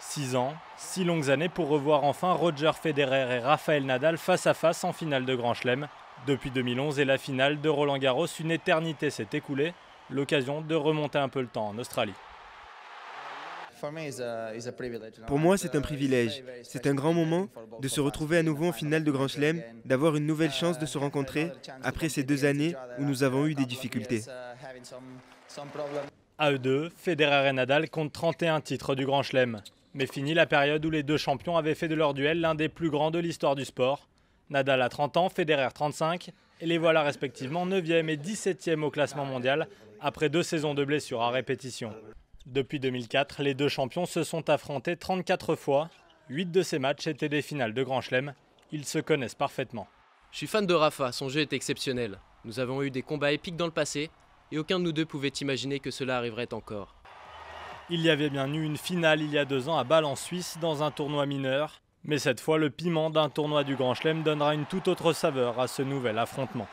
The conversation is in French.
Six ans, six longues années pour revoir enfin Roger Federer et Rafael Nadal face à face en finale de Grand Chelem. Depuis 2011 et la finale de Roland Garros, une éternité s'est écoulée, l'occasion de remonter un peu le temps en Australie. Pour moi, c'est un privilège. C'est un grand moment de se retrouver à nouveau en finale de Grand Chelem, d'avoir une nouvelle chance de se rencontrer après ces deux années où nous avons eu des difficultés. À eux deux, Federer et Nadal comptent 31 titres du Grand Chelem. Mais fini la période où les deux champions avaient fait de leur duel l'un des plus grands de l'histoire du sport. Nadal a 30 ans, Federer 35, et les voilà respectivement 9e et 17e au classement mondial après deux saisons de blessures à répétition. Depuis 2004, les deux champions se sont affrontés 34 fois. 8 de ces matchs étaient des finales de Grand Chelem. Ils se connaissent parfaitement. Je suis fan de Rafa, son jeu est exceptionnel. Nous avons eu des combats épiques dans le passé et aucun de nous deux pouvait imaginer que cela arriverait encore. Il y avait bien eu une finale il y a deux ans à Bâle en Suisse dans un tournoi mineur. Mais cette fois, le piment d'un tournoi du Grand Chelem donnera une toute autre saveur à ce nouvel affrontement.